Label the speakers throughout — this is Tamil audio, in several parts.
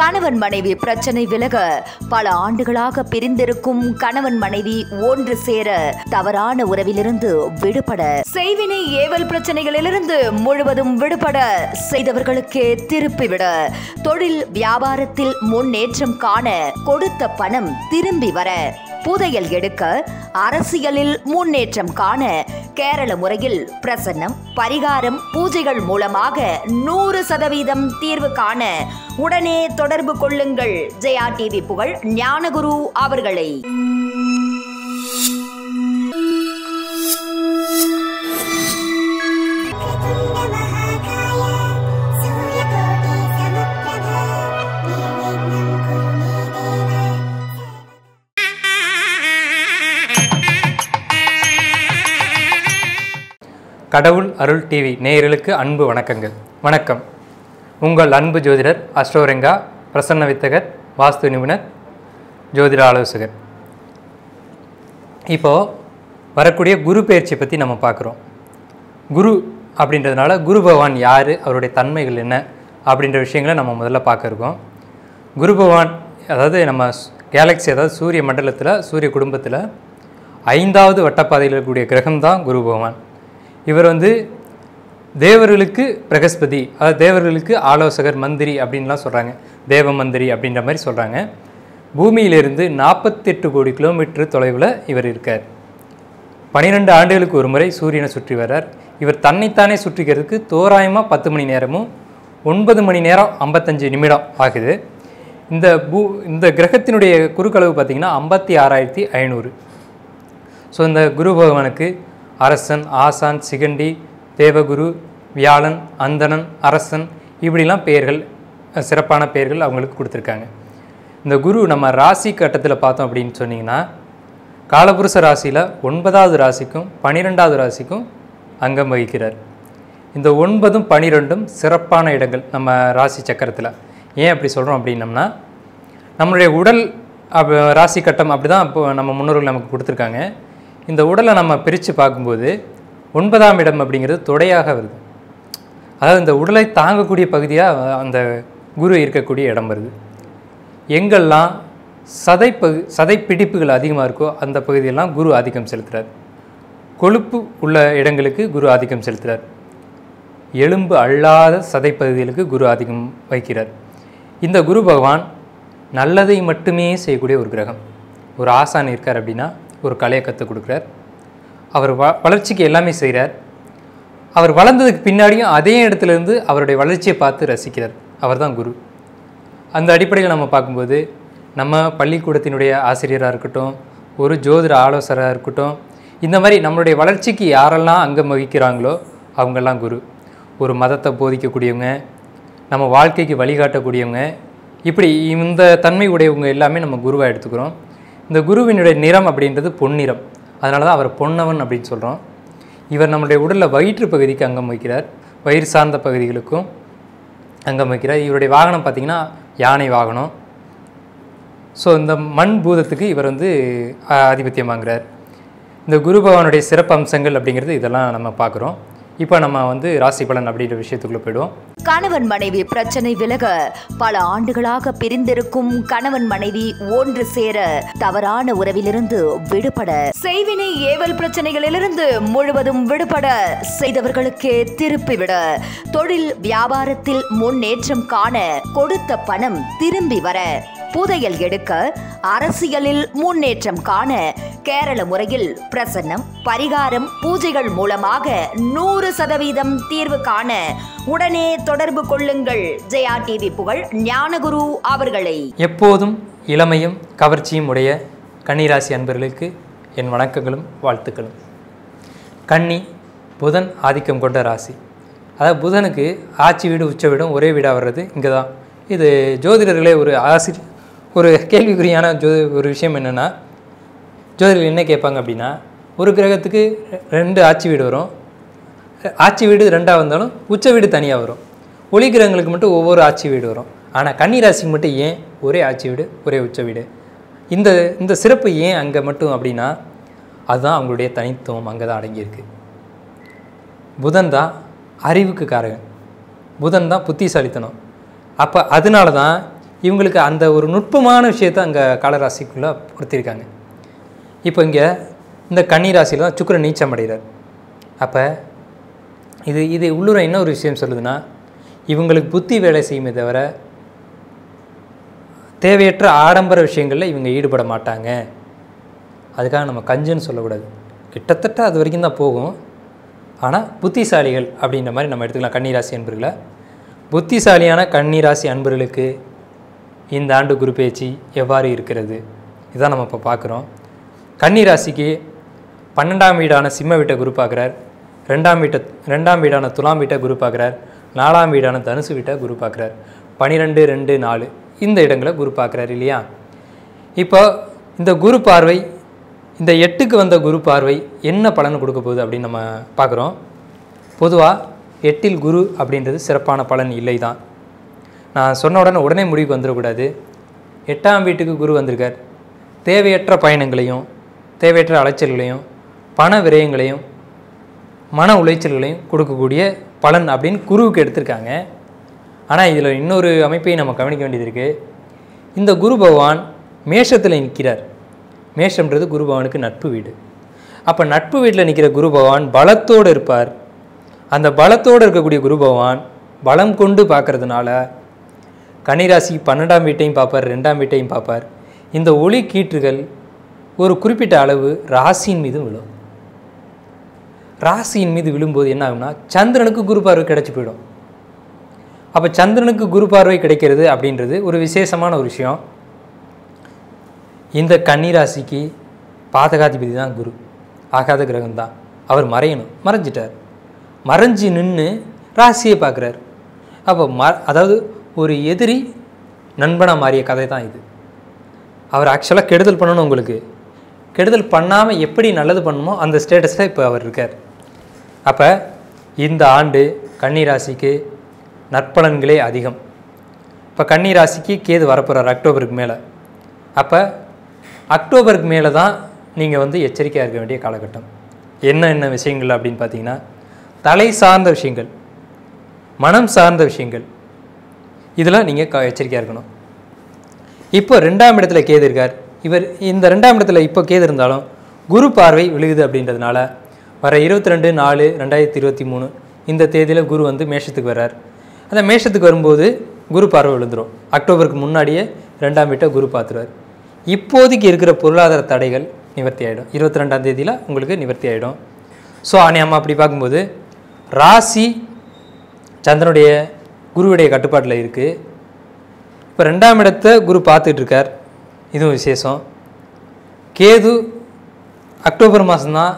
Speaker 1: கணவன் மனைவி பிரச்சனை விலக பல ஆண்டுகளாக பிரிந்திருக்கும் கணவன் மனைவி ஒன்று சேர தவறான உறவிலிருந்து விடுபட செய்வினை ஏவல் பிரச்சனைகளிலிருந்து முழுவதும் விடுபட செய்தவர்களுக்கே திருப்பிவிட தொழில் வியாபாரத்தில் முன்னேற்றம் காண கொடுத்த பணம் திரும்பி வர புதையல் எடுக்க அரசியலில் முன்னேற்றம் காண கேரள முறையில் பிரசன்னம் பரிகாரம் பூஜைகள் மூலமாக நூறு சதவீதம் தீர்வு காண உடனே தொடர்பு கொள்ளுங்கள். ஜெயா டிவி புகழ் ஞானகுரு அவர்களை.
Speaker 2: கடவுள் அருள் டிவி நேயர்களுக்கு அன்பு வணக்கங்கள். வணக்கம். உங்கள் அன்பு ஜோதிடர் அஷ்டோரெங்கா பிரசன்ன வித்தகர் வாஸ்து நிபுணர் ஜோதிட ஆலோசகர் இப்போது வரக்கூடிய குரு பயிற்சி பற்றி நம்ம பார்க்குறோம். குரு அப்படின்றதுனால குரு பகவான் யார் அவருடைய தன்மைகள் என்ன அப்படின்ற விஷயங்களை நம்ம முதல்ல பார்க்க இருக்கோம். குரு பகவான் அதாவது நம்ம கேலக்ஸி அதாவது சூரிய மண்டலத்தில் சூரிய குடும்பத்தில் ஐந்தாவது வட்டப்பாதையில் இருக்கக்கூடிய கிரகம் தான் குரு பகவான். இவர் வந்து தேவர்களுக்கு பிரகஸ்பதி அதாவது தேவர்களுக்கு ஆலோசகர் மந்திரி அப்படின்லாம் சொல்கிறாங்க தேவ மந்திரி அப்படின்ற மாதிரி சொல்கிறாங்க பூமியிலிருந்து நாற்பத்தெட்டு கோடி கிலோமீட்டர் தொலைவில் இவர் இருக்கார். பன்னிரெண்டு ஆண்டுகளுக்கு ஒரு முறை சூரியனை சுற்றி வர்றார். இவர் தன்னைத்தானே சுற்றிக்கிறதுக்கு தோராயமாக பத்து மணி நேரமும் ஒன்பது மணி நேரம் ஐம்பத்தஞ்சு நிமிடம் ஆகுது. இந்த பூ இந்த கிரகத்தினுடைய குறுக்களவு பார்த்திங்கன்னா ஐம்பத்தி ஆறாயிரத்தி ஐநூறு. ஸோ இந்த குரு பகவானுக்கு அரசன் ஆசான் சிகண்டி தேவகுரு வியாழன் அந்தணன் அரசன் இப்படிலாம் பெயர்கள் சிறப்பான பெயர்கள் அவங்களுக்கு கொடுத்துருக்காங்க. இந்த குரு நம்ம ராசி கட்டத்தில் பார்த்தோம் அப்படின்னு சொன்னீங்கன்னா காலபுருஷ ராசியில் ஒன்பதாவது ராசிக்கும் பன்னிரெண்டாவது ராசிக்கும் அங்கம் வகிக்கிறார். இந்த ஒன்பதும் பனிரெண்டும் சிறப்பான இடங்கள் நம்ம ராசி சக்கரத்தில். ஏன் அப்படி சொல்கிறோம் அப்படின்னம்னா நம்மளுடைய உடல் அப்ப ராசி கட்டம் அப்படி தான் இப்போ நம்ம முன்னோர்கள் நமக்கு கொடுத்துருக்காங்க. இந்த உடலை நம்ம பிரித்து பார்க்கும்போது ஒன்பதாம் இடம் அப்படிங்கிறது தொடையாக வருது. அதாவது இந்த உடலை தாங்கக்கூடிய பகுதியாக அந்த குரு இருக்கக்கூடிய இடம் வருது. எங்கெல்லாம் சதை பகு சதை பிடிப்புகள் அதிகமாக இருக்கோ அந்த பகுதியெல்லாம் குரு ஆதிக்கம் செலுத்துகிறார் கொழுப்பு உள்ள இடங்களுக்கு குரு ஆதிக்கம் செலுத்துகிறார் எலும்பு அல்லாத சதை பகுதிகளுக்கு குரு ஆதிக்கம் வைக்கிறார் இந்த குரு பகவான் நல்லதை மட்டுமே செய்யக்கூடிய ஒரு கிரகம். ஒரு ஆசான் இருக்கார் அப்படின்னா ஒரு கலையை கற்றுக் கொடுக்குறார். அவர் வ வளர்ச்சிக்கு எல்லாமே செய்கிறார் அவர் வளர்ந்ததுக்கு பின்னாடியும் அதே இடத்துல இருந்து அவருடைய வளர்ச்சியை பார்த்து ரசிக்கிறார். அவர் தான் குரு. அந்த அடிப்படையில் நம்ம பார்க்கும்போது நம்ம பள்ளிக்கூடத்தினுடைய ஆசிரியராக இருக்கட்டும் ஒரு ஜோதிட ஆலோசகராக இருக்கட்டும் இந்த மாதிரி நம்மளுடைய வளர்ச்சிக்கு யாரெல்லாம் அங்கம் வகிக்கிறாங்களோ அவங்கெல்லாம் குரு. ஒரு மதத்தை போதிக்கக்கூடியவங்க நம்ம வாழ்க்கைக்கு வழிகாட்டக்கூடியவங்க இப்படி இந்த தன்மை உடையவங்க எல்லாமே நம்ம குருவாக எடுத்துக்கிறோம். இந்த குருவினுடைய நிறம் அப்படின்றது பொன்னிறம். அதனால தான் அவர் பொன்னவன் அப்படின்னு சொல்கிறோம் இவர் நம்மளுடைய உடலில் வயிற்று பகுதிக்கு அங்கம் வைக்கிறார் வயிறு சார்ந்த பகுதிகளுக்கும் அங்கம் வைக்கிறார் இவருடைய வாகனம் பார்த்திங்கன்னா யானை வாகனம். ஸோ இந்த மண் பூதத்துக்கு இவர் வந்து ஆதிபத்தியம் வாங்குறார். இந்த குரு பகவானுடைய சிறப்பு அம்சங்கள் அப்படிங்கிறது இதெல்லாம் நம்ம பார்க்குறோம். இப்போ நம்ம வந்து ராசி பலன் அப்படின்ற விஷயத்துக்குள்ளே போயிடுவோம்.
Speaker 1: கணவன் மனைவி பிரச்சனை விலக பல ஆண்டுகளாக பிரிந்திருக்கும் கணவன் மனைவி ஒன்று சேர தவறான உறவிலிருந்து விடுபட செய்வினை ஏவல் பிரச்சனைகளிலிருந்து முழுவதும் விடுபட செய்தவர்களுக்கே திருப்பிவிட தொழில் வியாபாரத்தில் முன்னேற்றம் காண கொடுத்த பணம் திரும்பி வர புதையல் எடுக்க அரசியலில் முன்னேற்றம் காண கேரள முறையில் பிரசன்னம் பரிகாரம் பூஜைகள் மூலமாக நூறு சதவீதம் தீர்வு காண உடனே தொடர்பு கொள்ளுங்கள். ஜெயா டிவி புகழ் ஞானகுரு அவர்களை.
Speaker 2: எப்போதும் இளமையும் கவர்ச்சியும் உடைய கன்னிராசி அன்பர்களுக்கு என் வணக்கங்களும் வாழ்த்துக்களும். கன்னி புதன் ஆதிக்கம் கொண்ட ராசி. அதாவது புதனுக்கு ஆட்சி வீடு உச்ச வீடும் ஒரே வீடாக வர்றது இங்கே தான் இது ஜோதிடர்களே ஒரு ஆசிரியர் ஒரு கேள்விக்குறியான ஜோ ஒரு விஷயம் என்னென்னா ஜோதிடர்கள் என்ன கேட்பாங்க அப்படின்னா ஒரு கிரகத்துக்கு ரெண்டு ஆட்சி வீடு வரும். ஆட்சி வீடு ரெண்டாக வந்தாலும் உச்ச வீடு தனியாக வரும். ஒளி கிரகங்களுக்கு மட்டும் ஒவ்வொரு ஆட்சி வீடு வரும். ஆனால் கன்னிராசிக்கு மட்டும் ஏன் ஒரே ஆட்சி வீடு ஒரே உச்ச வீடு? இந்த இந்த சிறப்பு ஏன் அங்கே மட்டும் அப்படின்னா அதுதான் அவங்களுடைய தனித்துவம் அங்கே தான் அடங்கியிருக்கு. புதன் தான் அறிவுக்கு காரகன். புதன் தான் புத்திசாலித்தனம். அப்போ அதனால தான் இவங்களுக்கு அந்த ஒரு நுட்பமான விஷயத்தை அங்கே காலராசிக்குள்ளே பொருத்திருக்காங்க இப்போ இங்கே இந்த கன்னி ராசியில் தான் சுக்கரன் நீச்சம் அடைகிறார். அப்போ இது இது உள்ளூர என்ன ஒரு விஷயம் சொல்லுதுன்னா இவங்களுக்கு புத்தி வேலை செய்யுமே தவிர தேவையற்ற ஆடம்பர விஷயங்களில் இவங்க ஈடுபட மாட்டாங்க. அதுக்காக நம்ம கஞ்சுன்னு சொல்லக்கூடாது. கிட்டத்தட்ட அது வரைக்கும் தான் போகும். ஆனால் புத்திசாலிகள் அப்படின்ற மாதிரி நம்ம எடுத்துக்கலாம். கன்னிராசி அன்பர்களை? புத்திசாலியான கன்னிராசி அன்பர்களுக்கு இந்த ஆண்டு குரு பேச்சு எவ்வாறு இருக்கிறது? இதான் நம்ம இப்போ பார்க்குறோம். கன்னிராசிக்கு பன்னெண்டாம் வீடான சிம்ம வீட்டை குரு பார்க்குறார். ரெண்டாம் வீட்டை ரெண்டாம் வீடான துலாம் வீட்டை குரு பார்க்குறார். நாலாம் வீடான தனுசு வீட்டை குரு பார்க்குறார். பன்னிரெண்டு ரெண்டு நாலு இந்த இடங்களை குரு பார்க்குறாரு இல்லையா? இப்போ இந்த குரு பார்வை இந்த எட்டுக்கு வந்த குரு பார்வை என்ன பலன் கொடுக்க போகுது அப்படின்னு நம்ம பார்க்குறோம். பொதுவாக எட்டில் குரு அப்படின்றது சிறப்பான பலன் இல்லை தான் நான் சொன்ன உடனே உடனே முடிவுக்கு வந்துடக்கூடாது. எட்டாம் வீட்டுக்கு குரு வந்திருக்கார். தேவையற்ற பயணங்களையும் தேவையற்ற அலைச்சல்களையும் பண விரயங்களையும் மன உளைச்சல்களையும் கொடுக்கக்கூடிய பலன் அப்படின்னு குருவுக்கு எடுத்திருக்காங்க. ஆனால் இதில் இன்னொரு அமைப்பையும் நம்ம கவனிக்க வேண்டியது இருக்குது இந்த குரு பகவான் மேஷத்தில் நிற்கிறார் மேஷம்ன்றது குரு பகவானுக்கு நட்பு வீடு. அப்போ நட்பு வீட்டில் நிற்கிற குரு பகவான் பலத்தோடு இருப்பார். அந்த பலத்தோடு இருக்கக்கூடிய குரு பகவான் பலம் கொண்டு பார்க்குறதுனால கன்னிராசி பன்னெண்டாம் வீட்டையும் பார்ப்பார் ரெண்டாம் வீட்டையும் பார்ப்பார். இந்த ஒளி கீற்றுகள் ஒரு குறிப்பிட்ட அளவு ராசியின் மீது விழும். ராசியின் மீது விழும்போது என்ன ஆகும்னா சந்திரனுக்கு குரு பார்வை கிடைச்சி போயிடும். அப்போ சந்திரனுக்கு குரு பார்வை கிடைக்கிறது அப்படின்றது ஒரு விசேஷமான ஒரு விஷயம். இந்த கன்னிராசிக்கு பாதகாதிபதி தான் குரு. ஆகாத கிரகம் தான். அவர் மறையணும். மறைஞ்சிட்டார். மறைஞ்சு நின்று ராசியை பார்க்குறார். அப்போ ம அதாவது ஒரு எதிரி நண்பனாக மாறிய கதை தான் இது. அவர் ஆக்சுவலாக கெடுதல் பண்ணணும் உங்களுக்கு. கெடுதல் பண்ணாமல் எப்படி நல்லது பண்ணணுமோ அந்த ஸ்டேட்டஸில் இப்போ அவர் இருக்கார். அப்போ இந்த ஆண்டு கன்னி ராசிக்கு நற்பலன்களே அதிகம். இப்போ கன்னி ராசிக்கு கேது வரப்போகிறார் அக்டோபருக்கு மேலே. அப்போ அக்டோபருக்கு மேலே தான் நீங்கள் வந்து எச்சரிக்கையாக இருக்க வேண்டிய காலகட்டம். என்ன என்ன விஷயங்கள் அப்படின்னு பார்த்தீங்கன்னா தலை சார்ந்த விஷயங்கள் மனம் சார்ந்த விஷயங்கள் இதெல்லாம் நீங்கள் க எச்சரிக்கையாக இருக்கணும். இப்போ ரெண்டாம் இடத்துல கேது இருக்கார். இவர் இந்த ரெண்டாம் இடத்துல இப்போ கேது இருந்தாலும் குரு பார்வை விழுகுது அப்படின்றதுனால வர இருபத்தி ரெண்டு நாலு ரெண்டாயிரத்தி இருபத்தி மூணு இந்த தேதியில் குரு வந்து மேஷத்துக்கு வர்றார். அந்த மேஷத்துக்கு வரும்போது குரு பார்வை விழுந்துடும் அக்டோபருக்கு முன்னாடியே ரெண்டாம் வீட்டை குரு பார்த்துருவார். இப்போதைக்கு இருக்கிற பொருளாதார தடைகள் நிவர்த்தி ஆகிடும் இருபத்தி ரெண்டாம் தேதியில் உங்களுக்கு நிவர்த்தி ஆகிடும் ஸோ அம்மா அப்படி பார்க்கும்போது ராசி சந்திரனுடைய குருவுடைய கட்டுப்பாட்டில் இருக்குது இப்போ ரெண்டாம் இடத்தை குரு பார்த்துட்ருக்கார். இதுவும் விசேஷம். கேது அக்டோபர் மாதம்தான்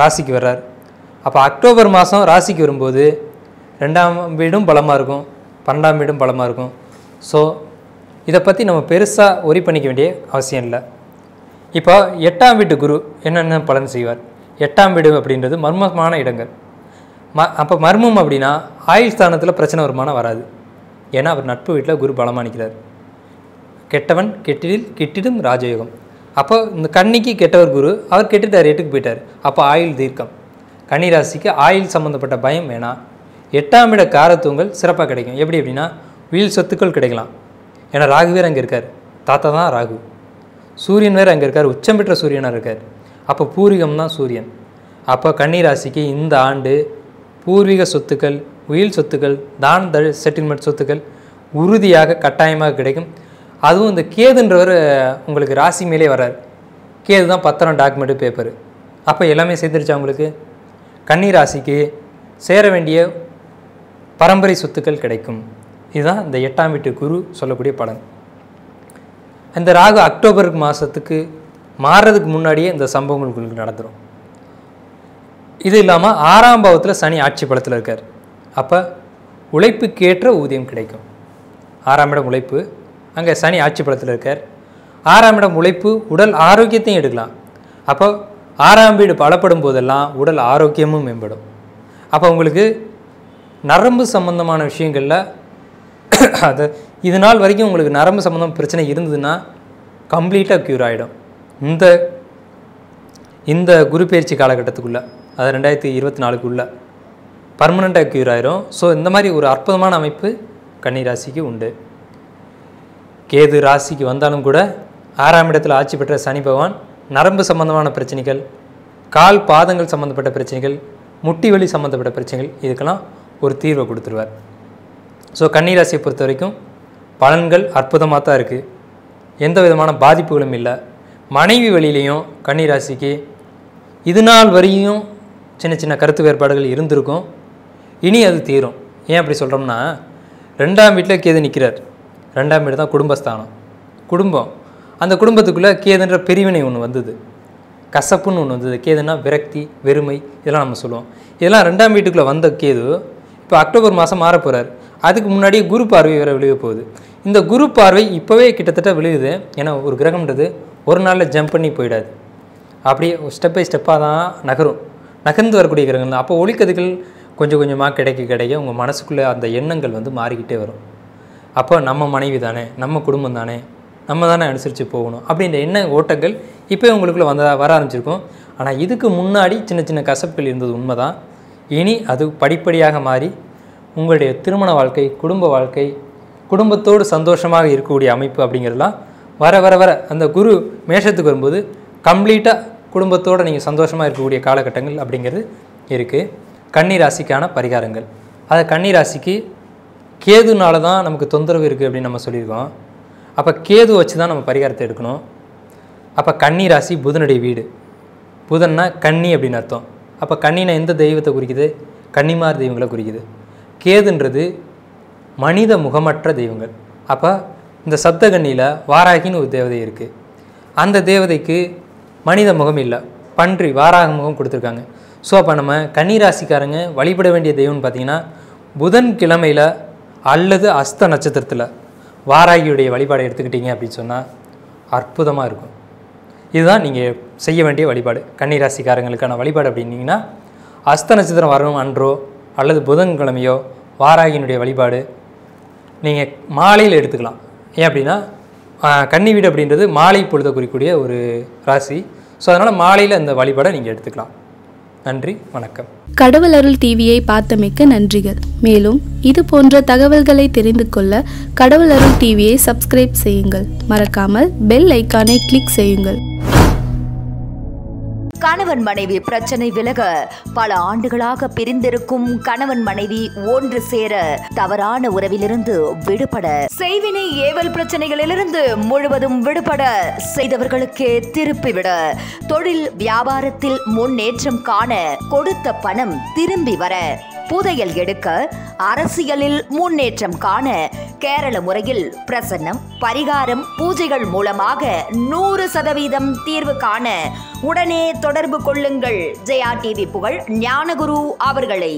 Speaker 2: ராசிக்கு வர்றார். அப்போ அக்டோபர் மாதம் ராசிக்கு வரும்போது ரெண்டாம் வீடும் பலமாக இருக்கும் பன்னெண்டாம் வீடும் பலமாக இருக்கும். ஸோ இதை பற்றி நம்ம பெருசாக ஒரி பண்ணிக்க வேண்டிய அவசியம் இல்லை. இப்போ எட்டாம் வீட்டு குரு என்னென்ன பலன் செய்வார்? எட்டாம் வீடு அப்படின்றது மர்மமான இடங்கள். ம அப்போ மர்மம் அப்படின்னா ஆயுள் ஸ்தானத்தில் பிரச்சனை வருமானம் வராது. ஏன்னா அவர் நட்பு வீட்டில் குரு பலமாக நிற்கிறார் கெட்டவன் கெட்டிடில் கெட்டிடும் ராஜயோகம். அப்போ இந்த கன்னிக்கு கெட்டவர் குரு அவர் கெட்டுட்டார் எட்டுக்கு போயிட்டார். அப்போ ஆயுள் தீர்க்கம். கன்னி ராசிக்கு ஆயுள் சம்மந்தப்பட்ட பயம் வேணாம் எட்டாம் இட காரத்துவங்கள் சிறப்பாக கிடைக்கும். எப்படி அப்படின்னா வீல் சொத்துக்கள் கிடைக்கலாம். ஏன்னா ராகுவேர் அங்கே இருக்கார். தாத்தா தான் ராகு. சூரியன் வேறு அங்கே இருக்கார். உச்சம் பெற்ற சூரியனாக இருக்கார். அப்போ பூரிகம் தான் சூரியன். அப்போ கன்னி ராசிக்கு இந்த ஆண்டு பூர்வீக சொத்துக்கள் உயில் சொத்துக்கள் தான் த செட்டில்மெண்ட் சொத்துக்கள் உறுதியாக கட்டாயமாக கிடைக்கும். அதுவும் இந்த கேதுன்றவர் உங்களுக்கு ராசி மேலே வரார் கேது தான் பத்திரம் டாக்குமெண்ட்டு பேப்பர் அப்போ எல்லாமே சேர்ந்துருச்சா உங்களுக்கு? கன்னி ராசிக்கு சேர வேண்டிய பரம்பரை சொத்துக்கள் கிடைக்கும். இதுதான் இந்த எட்டாம் வீட்டு குரு சொல்லக்கூடிய பலன். இந்த ராகு அக்டோபருக்கு மாதத்துக்கு மாறுறதுக்கு முன்னாடியே இந்த சம்பவங்கள் உங்களுக்கு நடந்துடும் இது இல்லாமல் ஆறாம் பாவத்தில் சனி ஆட்சி பலத்தில் இருக்கார். அப்போ உழைப்புக்கேற்ற ஊதியம் கிடைக்கும். ஆறாம் இடம் உழைப்பு அங்கே சனி ஆட்சி பலத்தில் இருக்கார். ஆறாம் இடம் உழைப்பு உடல் ஆரோக்கியத்தையும் எடுக்கலாம். அப்போ ஆறாம் வீடு பலப்படும் போதெல்லாம் உடல் ஆரோக்கியமும் மேம்படும். அப்போ உங்களுக்கு நரம்பு சம்பந்தமான விஷயங்களில் அது இது நாள் வரைக்கும் உங்களுக்கு நரம்பு சம்மந்தம் பிரச்சனை இருந்ததுன்னா கம்ப்ளீட்டாக க்யூர் ஆகிடும் இந்த இந்த குரு பயிற்சி காலகட்டத்துக்குள்ளே. அது ரெண்டாயிரத்தி இருபத்தி நாலுக்குள்ளே. பர்மனெண்ட்டாக க்யூர் ஆயிரும். ஸோ இந்த மாதிரி ஒரு அற்புதமான அமைப்பு கன்னி ராசிக்கு உண்டு. கேது ராசிக்கு வந்தாலும் கூட ஆறாம் இடத்தில் ஆட்சி பெற்ற சனி பகவான் நரம்பு சம்பந்தமான பிரச்சனைகள் கால் பாதங்கள் சம்மந்தப்பட்ட பிரச்சனைகள் முட்டி வலி சம்மந்தப்பட்ட பிரச்சனைகள் இதுக்கெல்லாம் ஒரு தீர்வை கொடுத்துருவார். ஸோ கன்னிராசியை பொறுத்த வரைக்கும் பலன்கள் அற்புதமாக தான் இருக்குது எந்த விதமான பாதிப்புகளும் இல்லை. மனைவி வழியிலையும் கன்னிராசிக்கு இது நாள் வரையும் சின்ன சின்ன கருத்து வேறுபாடுகள் இருந்திருக்கும். இனி அது தீரும். ஏன் அப்படி சொல்கிறோம்னா ரெண்டாம் வீட்டில் கேது நிற்கிறார் ரெண்டாம் வீடு தான் குடும்பஸ்தானம். குடும்பம். அந்த குடும்பத்துக்குள்ளே கேதுன்ற பிரிவினை ஒன்று வந்தது. கசப்புன்னு ஒன்று வந்தது. கேதுன்னா விரக்தி வெறுமை இதெல்லாம் நம்ம சொல்லுவோம். இதெல்லாம் ரெண்டாம் வீட்டுக்குள்ளே வந்த கேது இப்போ அக்டோபர் மாதம் மாற போகிறார் அதுக்கு முன்னாடியே குரு பார்வை வேறு விழுக போகுது. இந்த குரு பார்வை இப்போவே கிட்டத்தட்ட விழுகுது. ஏன்னா ஒரு கிரகம்ன்றது ஒரு நாளில் ஜம்ப் பண்ணி போயிடாது. அப்படியே ஸ்டெப் பை ஸ்டெப்பாக தான் நகரும். நகர்ந்து வரக்கூடிய கிரகங்கள் அப்போ ஒளிக்கதிர்கள் கொஞ்சம் கொஞ்சமாக கிடைக்க கிடைக்க உங்கள் மனசுக்குள்ளே அந்த எண்ணங்கள் வந்து மாறிக்கிட்டே வரும். அப்போ நம்ம மனைவி தானே நம்ம குடும்பம் தானே நம்ம தானே அனுசரித்து போகணும் அப்படின்ற எண்ண ஓட்டங்கள் இப்போ உங்களுக்குள்ளே வந்ததாக வர ஆரம்பிச்சிருக்கும். ஆனால் இதுக்கு முன்னாடி சின்ன சின்ன கசப்புகள் இருந்தது உண்மை தான் இனி அது படிப்படியாக மாறி உங்களுடைய திருமண வாழ்க்கை குடும்ப வாழ்க்கை குடும்பத்தோடு சந்தோஷமாக இருக்கக்கூடிய அமைப்பு அப்படிங்கிறதுலாம் வர வர வர அந்த குரு மேஷத்துக்கு வரும்போது கம்ப்ளீட்டாக குடும்பத்தோடு நீங்கள் சந்தோஷமாக இருக்கக்கூடிய காலகட்டங்கள் அப்படிங்கிறது இருக்குது கன்னி ராசிக்கான பரிகாரங்கள். அதை கன்னி ராசிக்கு கேதுனால தான் நமக்கு தொந்தரவு இருக்குது அப்படின்னு நம்ம சொல்லியிருக்கோம். அப்போ கேது வச்சு தான் நம்ம பரிகாரத்தை எடுக்கணும். அப்போ கன்னி ராசி புதனுடைய வீடு. புதன்னா கன்னி அப்படின்னு அர்த்தம். அப்போ கன்னினை எந்த தெய்வத்தை குறிக்குது? கன்னிமார் தெய்வங்களை குறிக்குது. கேதுன்றது மனித முகமற்ற தெய்வங்கள். அப்போ இந்த சப்தகன்னியில் வாராகின்னு ஒரு தேவதை இருக்குது அந்த தேவதைக்கு மனித முகம் இல்லை. பன்றி வாராக முகம் கொடுத்துருக்காங்க. ஸோ அப்போ நம்ம கன்னிராசிக்காரங்க வழிபட வேண்டிய தெய்வம்னு பார்த்தீங்கன்னா புதன் கிழமையில் அல்லது அஸ்த நட்சத்திரத்தில் வாராகியுடைய வழிபாடை எடுத்துக்கிட்டீங்க அப்படின்னு சொன்னால் அற்புதமாக இருக்கும். இதுதான் நீங்கள் செய்ய வேண்டிய வழிபாடு. கன்னிராசிக்காரங்களுக்கான வழிபாடு அப்படின்னீங்கன்னா அஸ்த நட்சத்திரம் வரணும் அன்றோ அல்லது புதன்கிழமையோ வாராகியினுடைய வழிபாடு நீங்கள் மாலையில் எடுத்துக்கலாம். ஏன் அப்படின்னா கன்னி வீடு அப்படின்றது மாலை பொழுத குறிக்கூடிய ஒரு ராசி. ஸோ அதனால் மாலையில் இந்த வழிபாடை நீங்கள் எடுத்துக்கலாம். நன்றி வணக்கம்.
Speaker 3: கடவுள் அருள் டிவியை பார்த்தமைக்க நன்றிகள். மேலும் இது போன்ற தகவல்களை தெரிந்து கொள்ள கடவுள் அருள் டிவியை சப்ஸ்கிரைப் செய்யுங்கள். மறக்காமல் பெல் ஐக்கானை கிளிக் செய்யுங்கள்.
Speaker 1: கணவன் மனைவி பிரச்சனை விலக பல ஆண்டுகளாக பிரிந்திருக்கும் கணவன் மனைவி ஒன்று சேர தவறான உறவிலிருந்து விடுபட செய்வினை ஏவல் பிரச்சனைகளிலிருந்து முழுவதும் விடுபட செய்தவர்களுக்கே திருப்பிவிட தொழில் வியாபாரத்தில் முன்னேற்றம் காண கொடுத்த பணம் திரும்பி வர புதையல் எடுக்க அரசியலில் முன்னேற்றம் காண கேரள முறையில் பிரசன்னம் பரிகாரம் பூஜைகள் மூலமாக நூறு சதவீதம் தீர்வு காண உடனே தொடர்பு கொள்ளுங்கள். ஜெயா டிவி புகழ் ஞானகுரு அவர்களை.